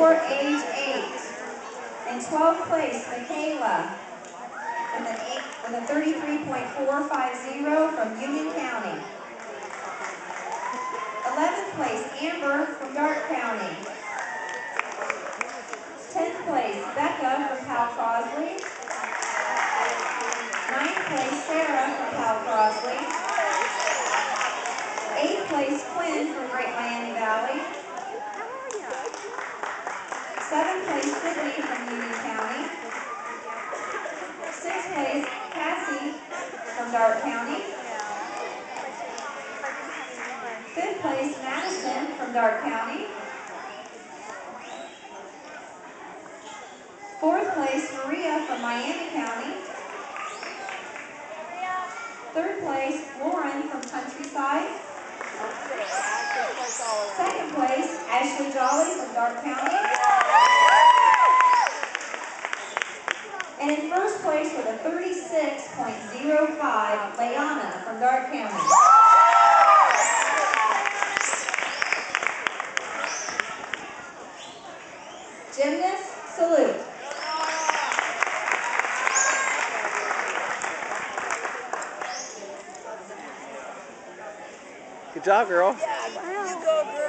four, age eight. In 12th place, Michaela with a 33.450 from Union County. 11th place, Amber from Darke County. 10th place, Becca from Cal Crosley. 9th place, Sarah from Cal Crosley. 8th place, Quinn from Great Miami Valley. 7th place, Sydney from Union County. 6th place, Cassie from Darke County. 5th place, Madison from Darke County. 4th place, Maria from Miami County. 3rd place, Lauren from Countryside. 2nd place, Ashley Jolley from Darke County. And in first place with a 36.05, Layana from Darke County. Gymnast, salute. Good job, girl. Yeah,